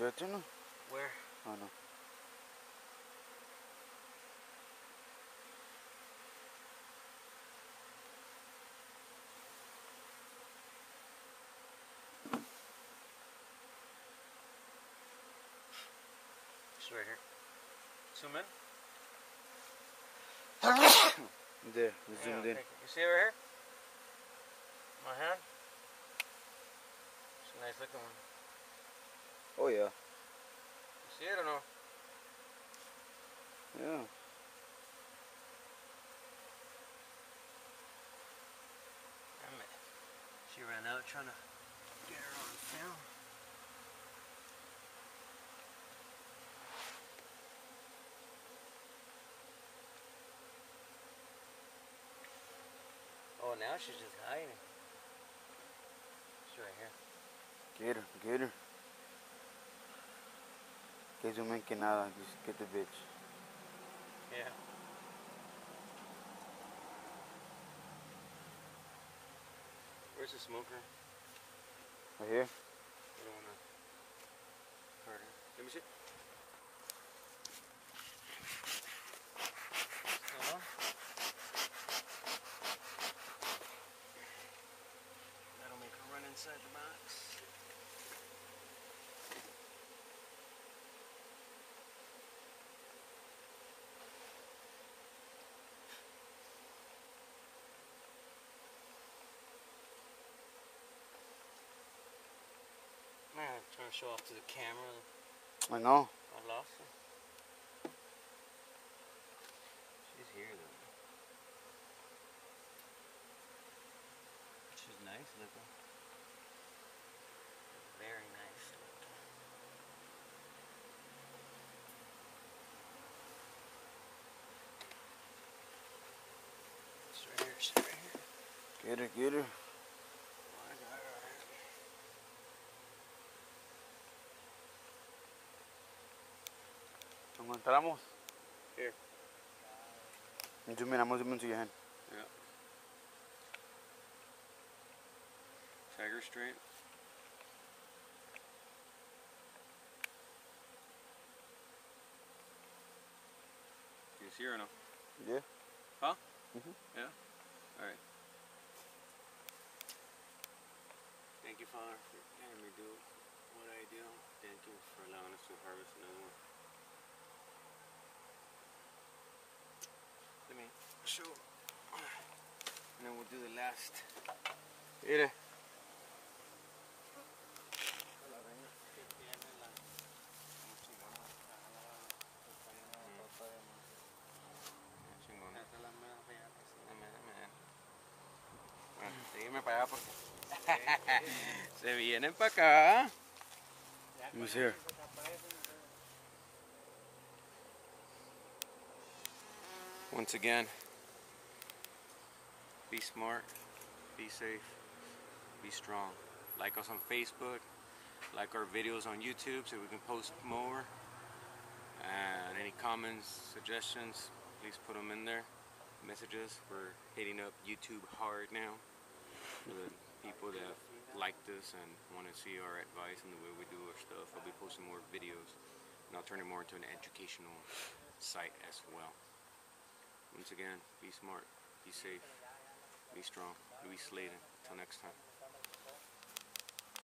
Where? Oh, no. It's right here. Zoom in. There, we zoomed in. You see it right here? My hand? It's a nice looking one. Oh, yeah. You see it or no? Yeah. Damn it. She ran out trying to get her on film. Oh, now she's just hiding. She's right here. Get her, get her. Que zoom in que nada, just get the bitch. Yeah. Where's the smoker? Right here. I don't wanna hurt her. Let me see. On? That'll make her run inside the box. Trying to show off to the camera. I know. I lost her. She's here though. She's nice looking. Very nice looking. She's right here. She's right here. Get her, get her. Oh, I got her alright. ¿Nos encontramos? Here. Zoom in, I'm gonna zoom into your hand. Tiger straight. You see her or no? Yeah. Huh? Mhm. Yeah? Alright. Thank you, Father, for letting me do what I do. Thank you for allowing us to harvest another one. Let me show. And then we'll do the last. Mire. Sígueme para allá porque se vienen para acá. Who's here? Once again, be smart, be safe, be strong. Like us on Facebook, like our videos on YouTube so we can post more. And any comments, suggestions, please put them in there. Messages, we're hitting up YouTube hard now for the people that liked us and want to see our advice and the way we do our stuff. I'll be posting more videos and I'll turn it more into an educational site as well. Once again, be smart, be safe, be strong. Luis Slayton. Until next time.